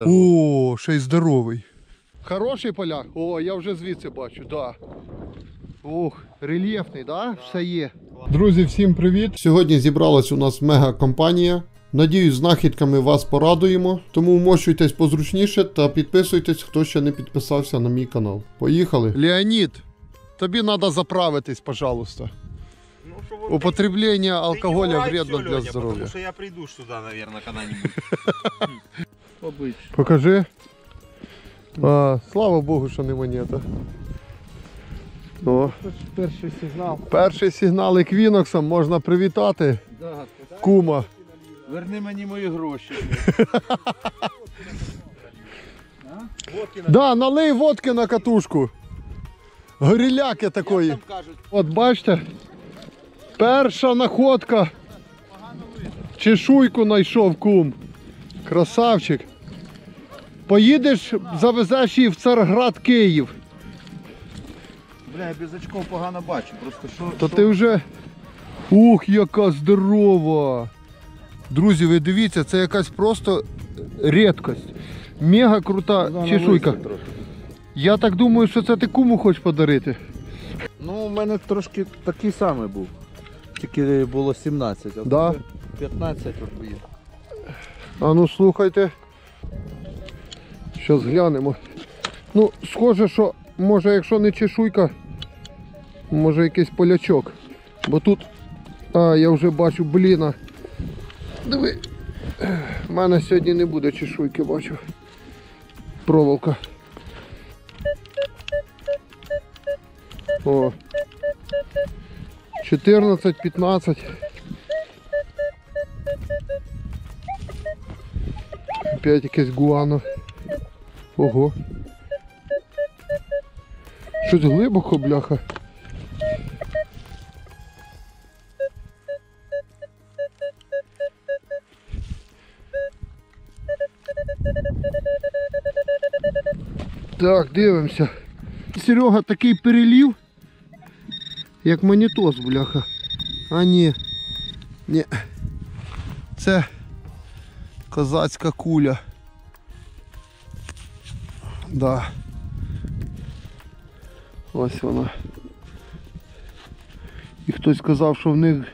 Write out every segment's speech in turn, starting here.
О, ще й здоровий. Хороший поляк? О, я вже звідси бачу, да. Ох, рельєфний, да? Все є. Друзі, всім привіт! Сьогодні зібралась у нас мега компанія. Надіюсь, знахідками вас порадуємо. Тому вмощуйтесь позручніше та підписуйтесь, хто ще не підписався на мій канал. Поїхали. Леонід, тобі треба заправитись, пожалуйста. Ну, что вы- Употребление Ты не алкоголя ругай вредно всё, для Лёня, здоровья. Потому что я приду ж сюда, наверное, когда-нибудь. Обычно. Покажи. А, слава Богу, що не монета. О, Перший сигнал. перший сигнал еквіноксом можна привітати Да. кума. Верни мені мої гроші. Да, налий водки на катушку. Горіляки такої. От бачите, перша находка. Чешуйку знайшов кум. Красавчик. Поїдеш, завезеш її в Царград Київ. бля, я без очков погано бачу. Просто що. То що- ти вже. Ух, яка здорова! Друзі, ви дивіться, це якась просто рідкость. Мега крута Вона чешуйка. трохи. Я так думаю, що це ти куму хочеш подарити. Ну, у мене трошки такий самий був. Тільки було 17, а Да. 15 от є. А ну слухайте. Щас глянемо. Ну, схоже, що може, якщо не чешуйка, може якийсь полячок. Бо тут. А, я вже бачу, бліна. Диви. У мене сьогодні не буде чешуйки, бачу. Проволока. О. 14, Опять якесь гуано. Ого. Щось глибоко, бляха. Так, дивимося. Серега такий перелів, як монітос, бляха. А ні. Ні. Це козацька куля. Да. Ось вона. І хтось сказав, що в них,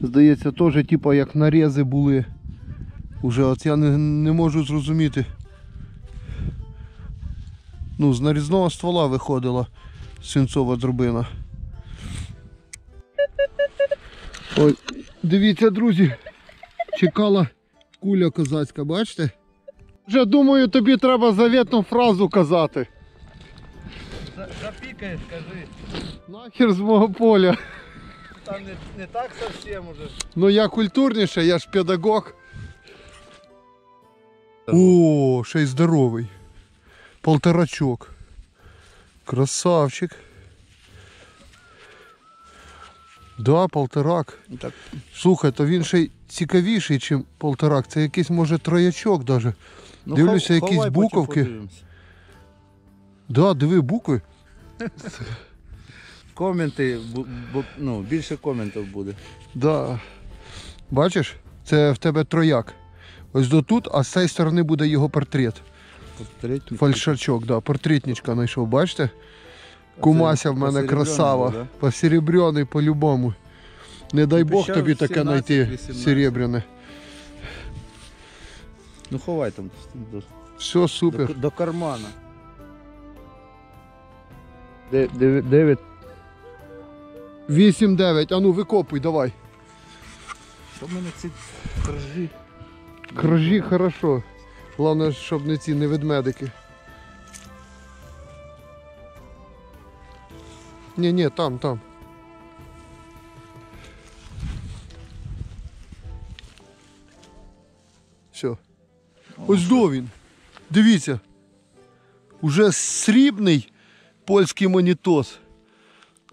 здається, теж типа як нарези були. Уже от я не, не можу зрозуміти. Ну, з нарізного ствола виходила свинцова дробина. Ой, дивіться, друзі, чекала куля козацька, бачите? Вже думаю, тобі треба заветну фразу казати. Запікаєш, скажи. Нахер з мого поля. Там не, не так совсем уже. Ну я культурніше, я ж педагог. О, ще й здоровий. Полторачок. Красавчик. Да, полторак. Так. Слухай, то він ще й цікавіший, ніж полторак. Це якийсь може троячок даже. Дивлюся, Ну, хов- якісь ховай, потім буковки. подивимось. Да, диви букви. Коменти, бу- бу- ну, більше коментів буде. Да. Бачиш, це в тебе трояк. Ось до тут, а з цієї сторони буде його портрет. Третій. Фальшачок, да, портретничка знайшов, бачите? Кумася в мене посеребряний красава. був, да? Посеребряний по-любому. Не дай Бог тобі таке 17, знайти 18. серебряне. Ну ховай там до, Все супер. до, до кармана. 9. 8-9. А ну викопуй, давай. Що в мене ці крижі? Кражі хорошо. Головне, щоб не ці не ведмедики. Ні, ні, там, там. Все. Ось до він. Дивіться. Уже срібний польський монітос.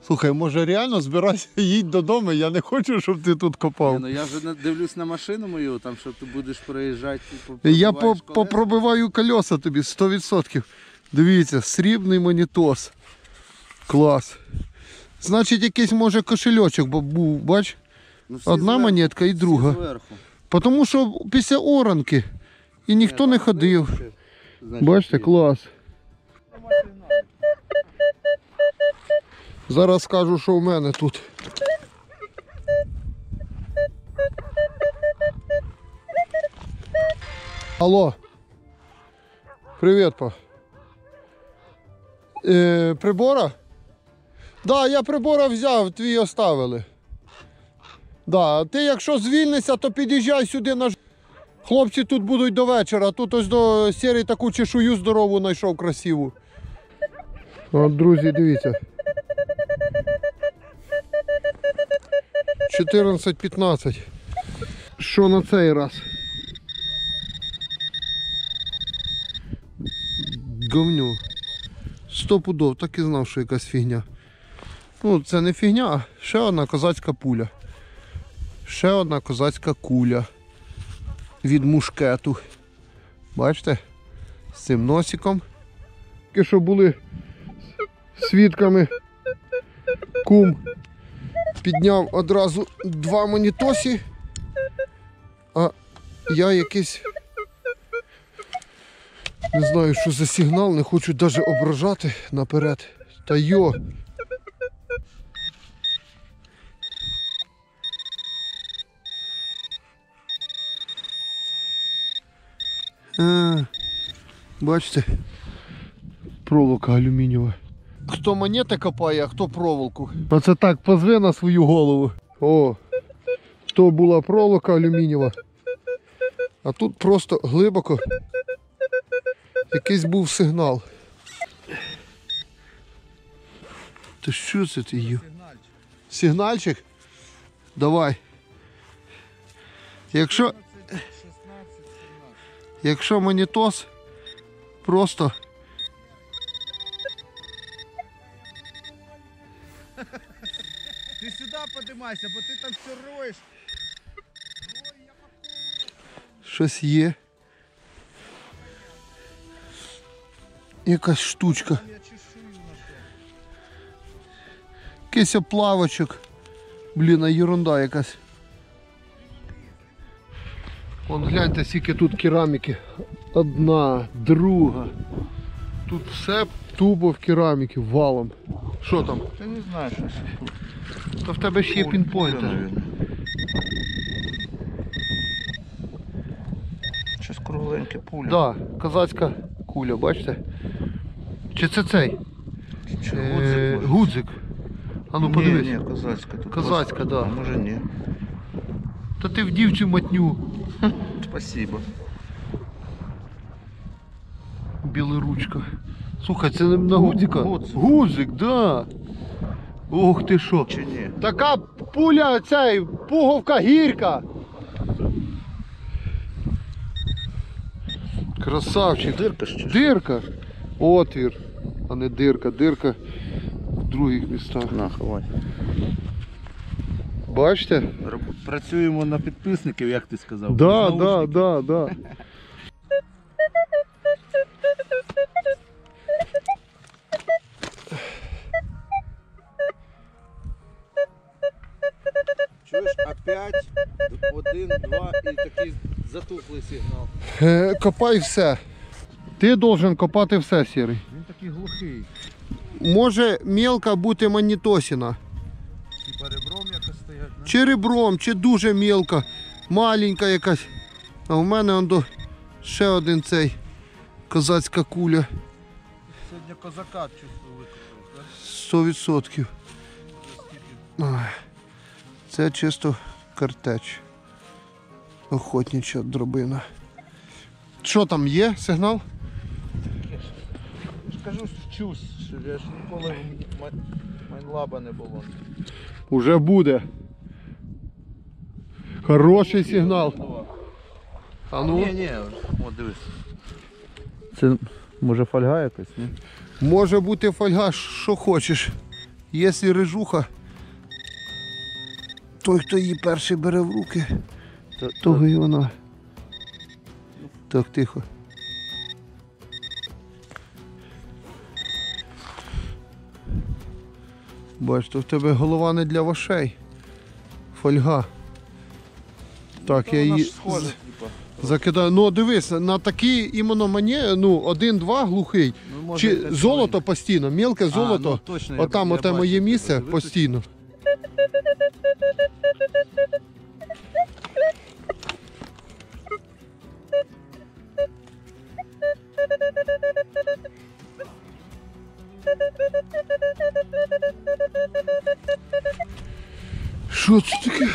Слухай, може реально збирайся, їдь додому, я не хочу, щоб ти тут копав. Ні, ну я вже дивлюсь на машину мою, там що ти будеш проїжджати. типу, Я по, попробиваю колеса тобі 100%. Дивіться, срібний монітос. Клас. Значить, якийсь може кошельочок бо був, бач? Ну, Одна зверху, монетка і друга. Тому що після оранки І ніхто не ходив. Бачите, клас. Зараз скажу, що в мене тут. Алло. Привіт, па. Е, прибора? Да, я прибора взяв, твій оставили. Да, ти якщо звільнишся, то під'їжджай сюди на Хлопці тут будуть до вечора. Тут ось до сірий таку чешую здорову знайшов красиву. От, друзі, дивіться. 14-15. Що на цей раз? Говню. Сто пудов, так і знав, що якась фігня. Ну, це не фігня, а ще одна козацька пуля. Ще одна козацька куля від мушкету. Бачите? З цим носиком. Тільки що були свідками. Кум підняв одразу два монітосі, а я якийсь. Не знаю, що за сигнал, не хочу навіть ображати наперед. Та йо. А, бачите, проволока алюмінієва. Хто монети копає, а хто проволоку. Оце так, позви на свою голову. О, то була проволока алюмінієва. А тут просто глибоко якийсь був сигнал. Та що це ти є? Сигнальчик? Давай. Якщо, якщо монітос просто Ти сюди подимайся, бо ти там все роєш. щось є. Якась штучка. Я чешую нашов. Якийсь оплавочок. Блін, а ерунда якась. Вон гляньте, скільки тут кераміки. Одна, друга. Тут все тупо в кераміки, валом. Що там? Ти не знаєш, що це. То в тебе ще є пінпойнтер. Щось кругленьке пуля. Да, козацька куля, бачите? Чи це цей? Чи Е, гудзик. Гудзик. А ну подивись. Ні, ні, козацька. Тут Козацька, просто- да. Може ні. Та ти в дівчу матню. Спасибо. Білоручка. Слухай, це не на гудзика? гудзик. Гудзик, да. Ох ти що. Чи ні? Така пуля цей, пуговка гірка. Красавчик. Дирка ще. Дирка. Отвір, а не дирка. Дирка в других містах. На, ховай. Бачите? Працюємо на підписників, як ти сказав. Да, да, да, да. Чуєш, опять один, два і такий затухлий сигнал. Е, копай все. Ти должен копати все, сірий. Він такий глухий. Може мелка бути манітосіна. Чи ребром, чи дуже мелка, маленька якась. А в мене он до ще один цей козацька куля. Сьогодні козака чувствую да? 100%. Це чисто картеч. Охотнича дробина. Що там є? Сигнал? Скажу, вчусь, що я ж ніколи майнлаба не було. Уже буде. Хороший сигнал. А ну, Ні, ні, о, дивись. Це може фольга якась, ні? може бути фольга, що хочеш. Якщо рижуха, той, хто її перший бере в руки, То, того і вона. Так, тихо. Бач, то в тебе голова не для вошей. Фольга. Так, я її. ж. Закидаю. Ну дивись, на такі іменно мені, ну, один-два глухий. Ну, може, Чи золото постійно, мілке золото. ну, точно, я- Отам я оте бачу моє місце Виключ- постійно. Що це таке?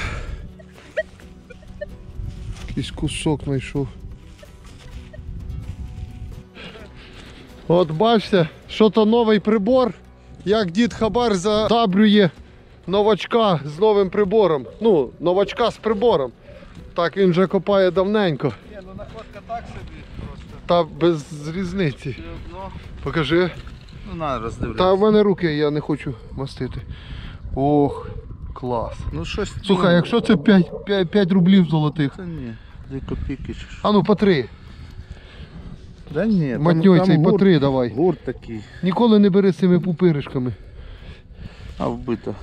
Кусок знайшов. От бачите, що то новий прибор, як дід Хабар задабрює новачка з новим прибором. Ну, новачка з прибором. Так він вже копає давненько. Ні, ну находка так собі просто. Та без різниці. Покажи. Ну на, роздивляйся. Та в мене руки, я не хочу мастити. Ох, клас. Ну щось. Слухай, ну, якщо це 5, 5, 5 рублів золотих. Це ні. Дві копійки чи що. А ну по три. Да ні, там- Матньой там цей по гурт- три давай. Гурт такий. Ніколи не бери з цими пупиришками. А вбито.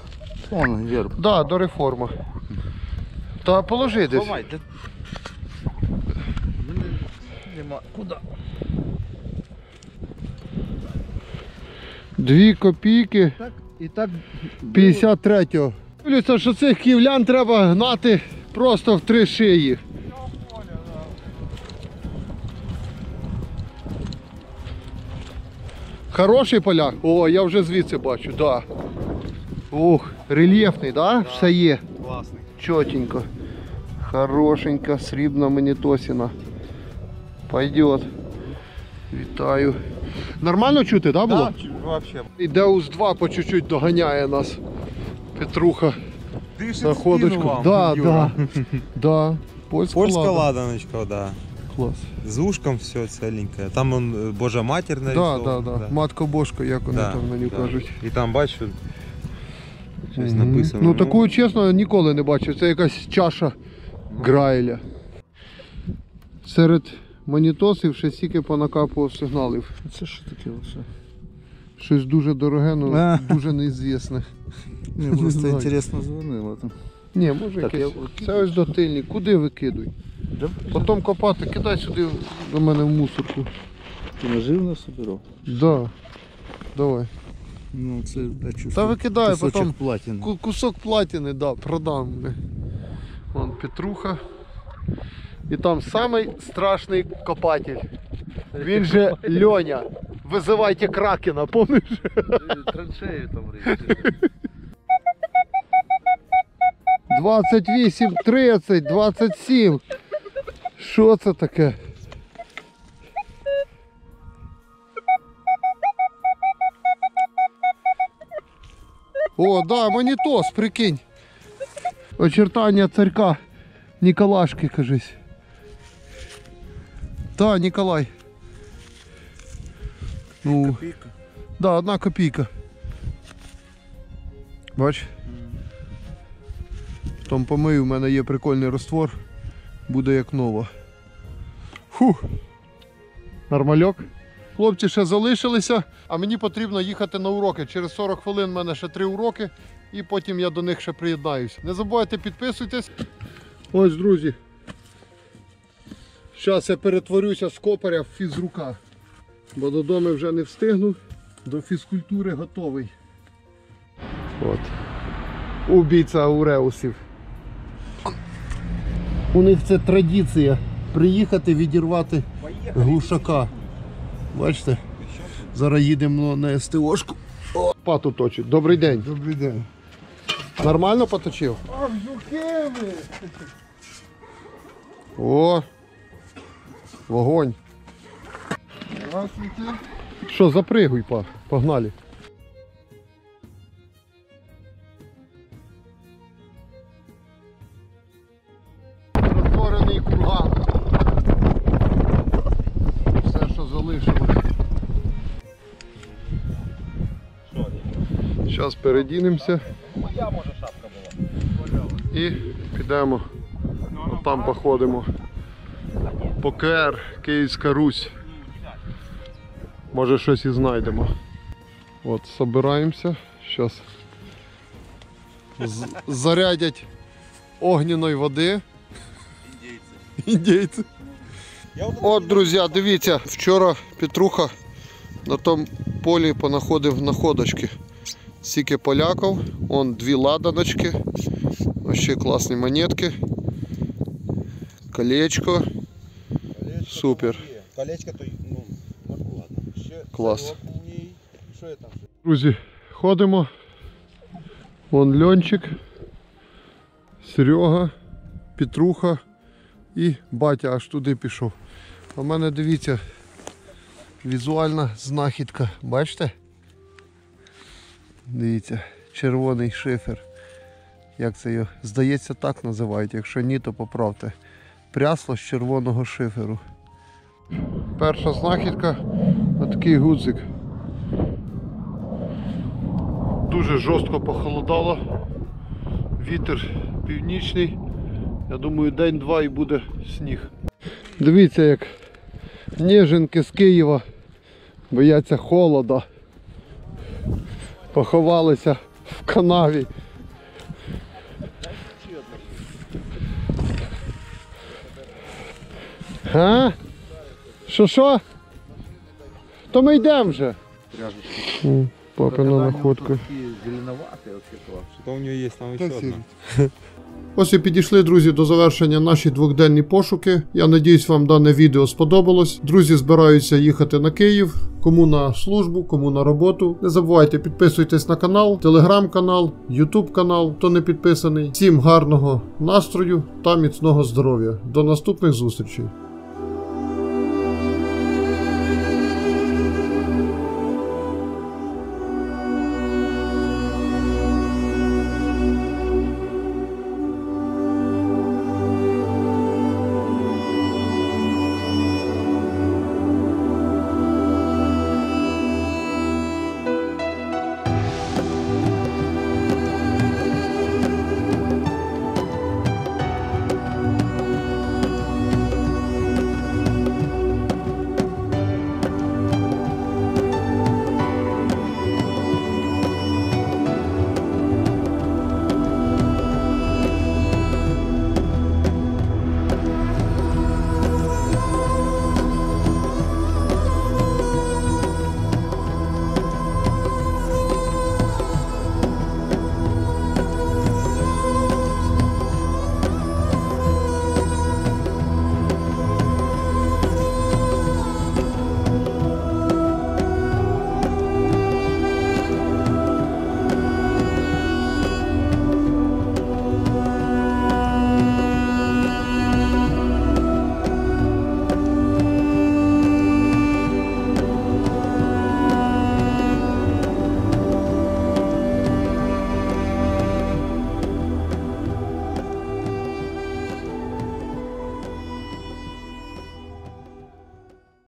Вон герб. Да, до реформа. Та положи десь. Ховай, де... Мене Нема. Куди? Дві копійки Так, і так 53-го. Дивлюся, що цих київлян треба гнати просто в три шиї. Хороший поляк? О, я вже звідси бачу, так. Да. Ух, рельєфний, да? Все є. Класний. Чотенько. Хорошенька, срібна монітосіна. Пойдет. Вітаю. Нормально чути, да, було? Вообще. І Deus 2 по чуть-чуть доганяє нас. Петруха. Дишить Находочку. спину вам, Да, да. да. Польська, Польская лада. ладаночка, да. Клас. С ушком все целенькое. Там он э, Божа Матерь Да, нарисован. да, да. Matko Bosko, як вони Да, там на ній да. кажуть. І там бачу, щось Мгм. написано. Ну таку чесно ніколи не бачив. Це якась чаша Грайля. Серед монітосів ще стільки понакапував сигналів. Це що таке оце? Щось дуже дороге, ну А. дуже неізвісне. Мені просто знаю. інтересно дзвонило. там. Ні, може Так, якесь. я. Це ось дотильник. Куди викидуй? Да, Потім копати, кидай сюди до мене в мусорку. Ти наживно собирав? Да. Давай. Ну це я. Та викидай, потім платини. ку- кусок платини, да, продам. бля. Вон Петруха. І там самий страшний копатель. Він же Льоня. Визивайте Кракена, помниш? Траншею там рити. 28, 30, 27. Що це таке? О, да, монітос, прикинь. Очертання царька Ніколашки, кажись. Та, Ніколай. Ну, Копійка. да, одна копійка. Бач? Там помию, в мене є прикольний раствор. Буде як нова. Фух. Нормальок. Хлопці ще залишилися, а мені потрібно їхати на уроки. Через 40 хвилин в мене ще три уроки, і потім я до них ще приєднаюся. Не забувайте підписуйтесь. Ось, друзі. Зараз я перетворюся з копаря в фізрука. Бо додому вже не встигну. До фізкультури готовий. От. Убійця ауреусів. У них це традиція приїхати відірвати глушака. Бачите? Зараз їдемо на СТОшку. О, Пату точить. Добрий день. Добрий день. Нормально поточив? Ах, жухими! О! Вогонь. Здравствуйте. Що, запригуй, па. Погнали. Передінемося. І підемо. Там походимо. ПКР, Київська Русь. Може щось і знайдемо. От, собираємося. Зараз зарядять огняної води. Індійці. От, друзі, дивіться, вчора Петруха на тому полі понаходив находочки. Стільки поляків, он дві ладаночки, ще класні монетки, колечко. колечко Супер. є. Колечко то, ну, ладно. Ще Клас. царьок у ній. Що я там? Друзі, ходимо. Вон Льончик, Серега, Петруха і батя аж туди пішов. А в мене дивіться, візуальна знахідка. Бачите? Дивіться, червоний шифер. Як це його? Здається, так називають. Якщо ні, то поправте. Прясло з червоного шиферу. Перша знахідка отакий гудзик. Дуже жорстко похолодало. Вітер північний. Я думаю, день-два і буде сніг. Дивіться, як ніженки з Києва бояться холода. Поховалися в канаві. А? Що що? То ми йдемо вже. Папина находка. Оці клас. У нього є там ще одна. Ось і підійшли, друзі, до завершення наші двохденні пошуки. Я надіюсь, вам дане відео сподобалось. Друзі збираються їхати на Київ. Кому на службу, кому на роботу. Не забувайте підписуйтесь на канал, телеграм-канал, ютуб канал, хто не підписаний. Всім гарного настрою та міцного здоров'я. До наступних зустрічей.